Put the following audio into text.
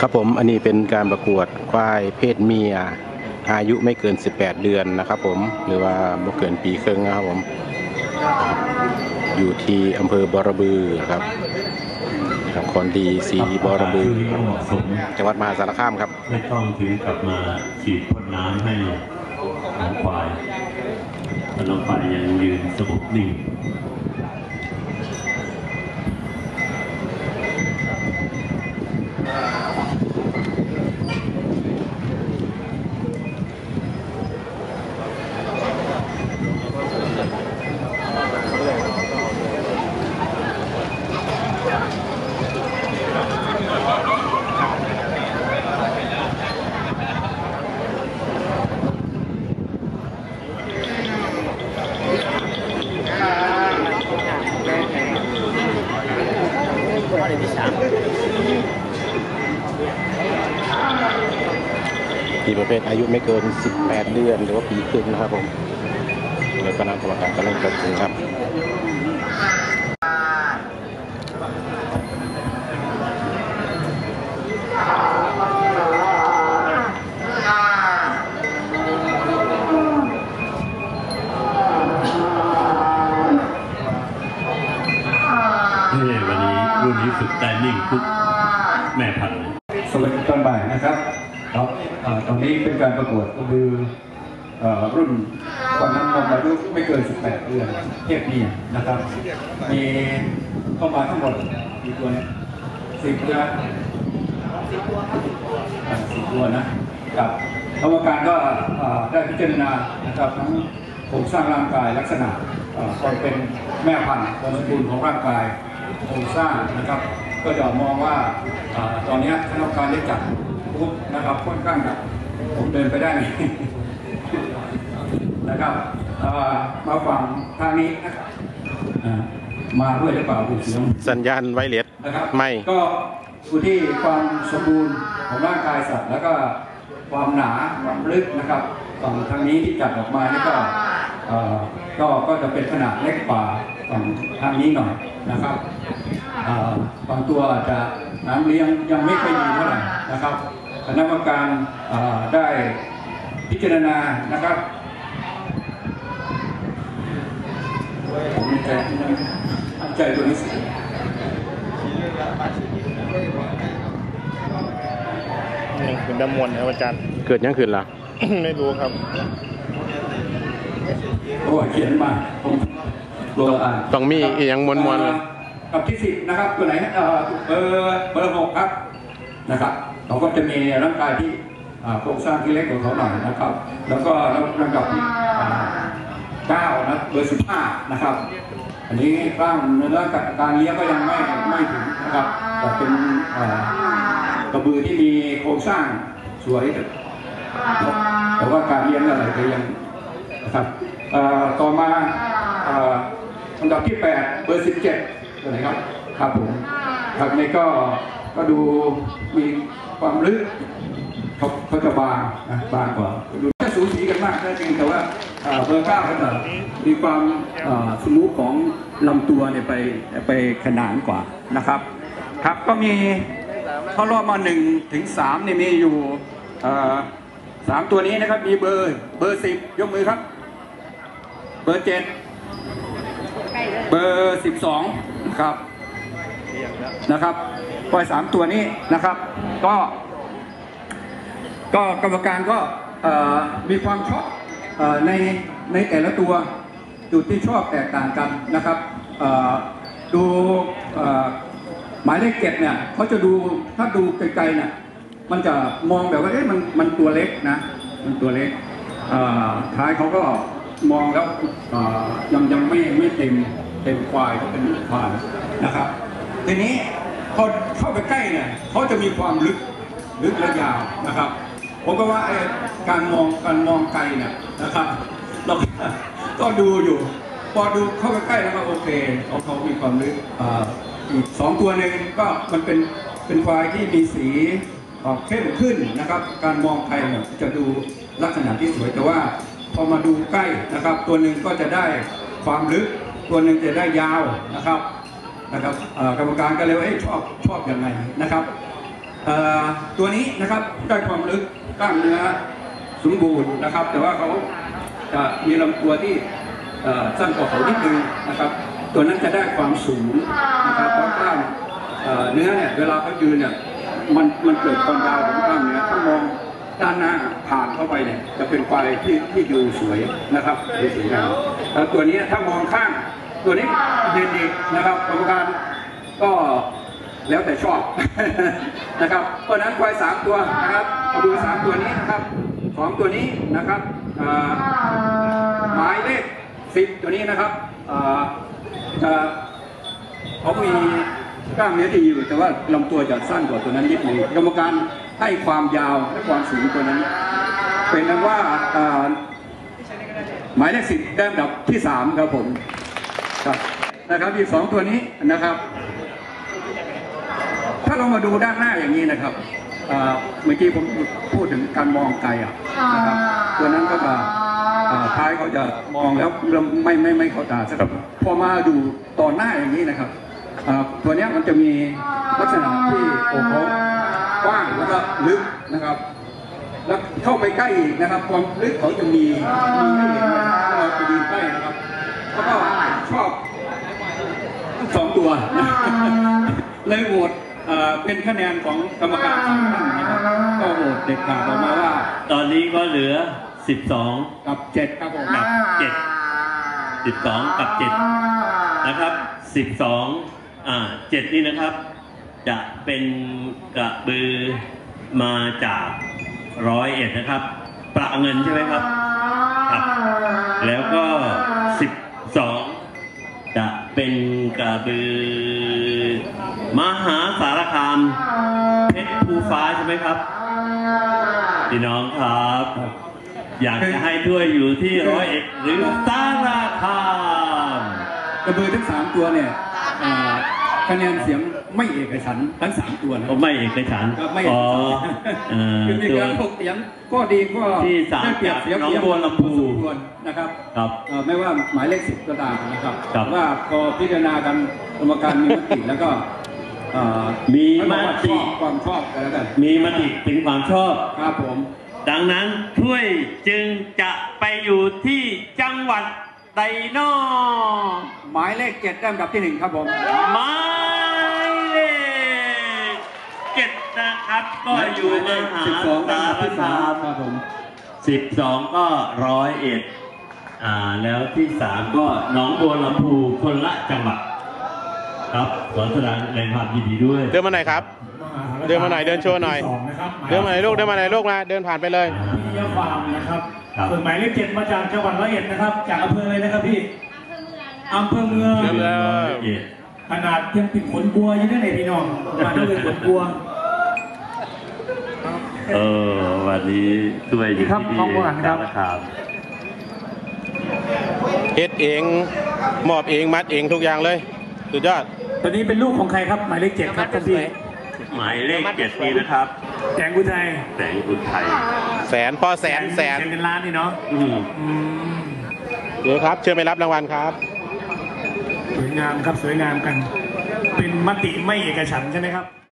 ครับผมอันนี้เป็นการประกวดควายเพศเมีย อายุไม่เกิน 18 เดือนนะครับผมหรือว่าบ่เกินปีครึ่งนะครับผม อยู่ที่อำเภอบอระบือครับครับคอนดีสีบอระบือจังหวัดมหาสารคามครับ ไม่ต้องถึงกลับมาฉีดพ่นน้ำให้น้องควายแต่น้องควายยังยืนสงบนิ่ง ที่ประเภทอายุไม่เกิน 18 เดือน หรือว่าปีครึ่งนะครับผมโดยคณะกรรมการกำลังตัดสินครับเฮ้วันนี้รุ่นนี้ฝึกได้นิ่งทุกแม่พันธุ์เลยสวัสดีตอนบ่ายนะครับ ครับตอนนี้เป็นการประกวดก็คือเอ่อรุ่นวันนั้นนมอายุไม่เกิน 18 เดือนเทพเมียนะครับ มีเข้ามาทั้งหมดกี่ตัวเนี่ยสิบตัวสิบตัวนะครับกรรมการก็ได้พิจารณานะครับทั้งโครงสร้างร่างกายลักษณะเอ่อความเป็นแม่พันธุ์ความสมบูรณ์ของร่างกายโครงสร้างนะครับ ก็จะมองว่าอาตอนนี้คณะกรรมการได้จัด ปุ๊บนะครับค่อนข้างหนักผมเดินไปได้ไหมนะครับอ่ามาฝั่งทางนี้นะครับอ่ามาด้วยหรือเปล่าดูเสียงสัญญาณไวเลสนะครับไม่ก็ดูที่ความสมบูรณ์ของร่างกายสัตว์แล้วก็ความหนาความลึกนะครับฝั่งทางนี้ที่จัดออกมานี่ก็เอ่อก็ก็จะเป็นขนาดเล็กกว่าฝั่งทางนี้หน่อยนะครับเอ่อบางตัวอาจจะน้ำเลี้ยงยังไม่ค่อยดีเท่าไหร่นะครับ คณะกรรมการเอ่อได้พิจารณานะครับผมใจใจตัวนี้สิเป็นน้ำมนต์ครับอาจารย์เกิดยังขึ้นล่ะ ไม่รู้ครับโอ้ยเขียนมาผมตัวอ่านต้องมีอีหยังมวนๆเลยกับที่สิบนะครับตัวไหนเอ่อเบอร์เบอร์หกครับ นะครับเขาก็จะมีร่างกายที่โครงสร้างที่เล็กกว่าเขาหน่อยนะครับ แล้วก็ลำดับที่เก้านะเบอร์สิบห้านะครับ อันนี้ร่างเนื้อกับการเลี้ยงก็ยังไม่ไม่ถึงนะครับแต่เป็นกระบือที่มีโครงสร้างสวยแต่ว่าการเลี้ยงอะไรก็ยังนะครับต่อมาเอ่ออันดับที่ 8 เบอร์ 17ตัวไหนครับ ครับผมครับนี่ก็ ก็ดูมีความลึกเขาเขาจะบางนะบางกว่าดูจะสูสีกันมากแท้จริงแต่ว่าเบอร์เก้าเขาจะมีความsmooth ของลำตัวเนี่ยไปไปขนานกว่านะครับ ครับก็มีเข้ารอบมาหนึ่งถึงสามเนี่ยมีอยู่สามตัวนี้นะครับมีเบอร์เบอร์สิบยกมือครับ เบอร์เจ็ดเบอร์สิบสองครับนะครับ ปล่อยสามตัวนี้นะครับ ก็ ก็กรรมการก็มีความชอบอในในแต่ละตัวจุดที่ชอบแตกต่างกันนะครับดูหมายเลขเจ็ดเนี่ยเขาจะดูถ้าดูไกลๆเนี่ยมันจะมองแบบว่าเอ๊ะมันมันตัวเล็กนะมันตัวเล็กท้ายเขาก็มองแล้วยังยังไม่ไม่เต็มเต็มควายเป็นควายนะครับทีนี้ อเข้าไปใกล้เนี่ยเขาจะมีความลึกลึกและยาวนะครับ ผมก็ว่าการมองการมองไกลเนี่ยนะครับเราก็ดูอยู่ พอดูเข้าไปใกล้แล้วก็โอเคเขาเขามีความลึกอ่าอีกสองตัวหนึ่งก็มันเป็นเป็นควายที่มีสีออกเข้มขึ้นนะครับ การมองไกลเนี่ยจะดูลักษณะที่สวยแต่ว่าพอมาดูใกล้นะครับ ตัวหนึ่งก็จะได้ความลึก ตัวหนึ่งจะได้ยาวนะครับ นะครับกรรมการก็เลยว่าเอ๊ะชอบชอบยังไงนะครับตัวนี้นะครับได้ความลึกกล้ามเนื้อสมบูรณ์นะครับ แต่ว่าเขาจะมีลำตัวที่สั้นกว่าเขานิดนึงนะครับ ตัวนั้นจะได้ความสูงนะครับเพราะกล้ามเนื้อเนี่ยเวลาเขายืนเนี่ยมันมันเกิดความยาวของกล้ามเนื้อถ้ามองด้านหน้าผ่านเข้าไปเนี่ยจะเป็นควายที่ที่ดูสวยนะครับดูสวยงามแล้วตัวนี้ถ้ามองข้าง ตัวนี้เด่นดีนะครับกรรมการก็แล้วแต่ชอบนะครับ เพราะนั้นควายสามตัวนะครับเอาดูสามตัวนี้นะครับสองตัวนี้นะครับหมายเลขสิบตัวนี้นะครับอ่าจะเขามีกล้ามเนื้อที่อยู่ แต่ว่าลำตัวจะสั้นกว่าตัวนั้นนิดหนึ่งกรรมการให้ความยาวและความสูงตัวนั้น เป็นนั้นว่าหมายเลขสิบได้ดับที่สามครับผม ครับนะครับอีกสองตัวนี้นะครับ ถ้าเรามาดูด้านหน้าอย่างนี้นะครับอ่าเมื่อกี้ผมพูดถึงการมองไกลอะนะครับตัวนั้นก็จะอ่าท้ายเขาจะมองแล้วไม่ไม่ไม่เข้าตาสักครับพอมาดูต่อหน้าอย่างนี้นะครับอ่าตัวเนี้ยมันจะมีลักษณะที่โอ้โหกว้างแล้วก็ลึกนะครับ แล้วเข้าไปใกล้อีกนะครับ ความลึกเขาจะมีมีให้เห็นนะครับถ้าเราไปยืนใกล้นะครับ แล้วก็ชอบทั้งสองตัว เลยโหวตเอ่อเป็นคะแนนของกรรมการสองท่านนะครับก็โหวตเด็ดขาดออกมาว่าตอนนี้ก็เหลือ 12 กับเจ็ดครับผมกับ 7 12 กับ 7 นะครับ 12 อ่า 7 นี่นะครับ จะเป็นกระบือมาจากร้อยเอ็ดนะครับ ประเงินใช่ไหมครับ ครับ แล้วก็12 จะเป็นกระบือ มหาสารคามเพชรภูฟ้าใช่ไหมครับพี่น้องครับ อยากจะให้ถ้วยอยู่ที่ร้อยเอ็ดหรือสารคามกระบือทั้งสามตัวเนี่ยเอ่อ คะแนนเสียงไม่เอกฉันท์ทั้งสามตัวนะผมไม่เอกฉันท์ก็ไม่อ๋อเอ่อคือมีตัว การถกเถียงก็ดีก็ที่สามได้เปรียบเสียจากหนองเปรียบบัวลำพูพอสมควรนะครับครับ เอ่อไม่ว่าหมายเลขสิบก็ตามนะครับครับ ว่าพอพิจารณากันกรรมการมีมติแล้วก็เอ่อมีให้มบอกว่าชติอบความชอบกันแล้วกันมีมติถึงความชอบ ครับผม ดังนั้นถ้วยจึงจะไปอยู่ที่จังหวัดไดโนอหมายเลขเจ็ดได้อันดับที่หนึ่งครับผม หมายเลขเจ็ดนะครับ ก็อยู่มหาสิบสองได้สาอันดับรที่สาคามมครับผมสิบสองก็ร้อยเอ็ดอ่าแล้วที่สามก็หนองบัวลำพูคนละจังหวัดครับขอแสดงแรงความยินดีด้วยเดินมาหน่อยครับ เดินมาหน่อยเดินโชว์หน่อยสองนะครับเดินมาหน่อยลูกเดินมาหน่อยลูกมาเดินผ่านไปเลยพิยาฟาร์มนะครับครับส่วนหมายเลขเจ็ดมาจากจังหวัดร้อยเอ็ดนะครับ จากอำเภออะไรนะครับพี่อำเภอเมืองเริ่มแล้วร้อยเอ็ดขนาดยังปิดขนบัวอยังได้ไหนพี่น้องมาด้วยขนบัว เออวันนี้ด้วยอยู่ครับที่น้องบัวหันครับสารคามเฮ็ดเองมอบเองมัดเองทุกอย่างเลยสุดยอดตอนนี้เป็นลูกของใครครับ หมายเลขเจ็ดครับท่านพี่หมายเลขเจ็ดนี้นะครับแจงกุไทยแสงอุทัยแสนพ่อแสนแสนแสนเป็นล้านนี่เนาะอืมอืมเดี๋ยวครับ เชิญไปรับรางวัลครับสวยงามครับสวยงามกัน เป็นมติไม่เอกฉันท์ใช่ไหมครับ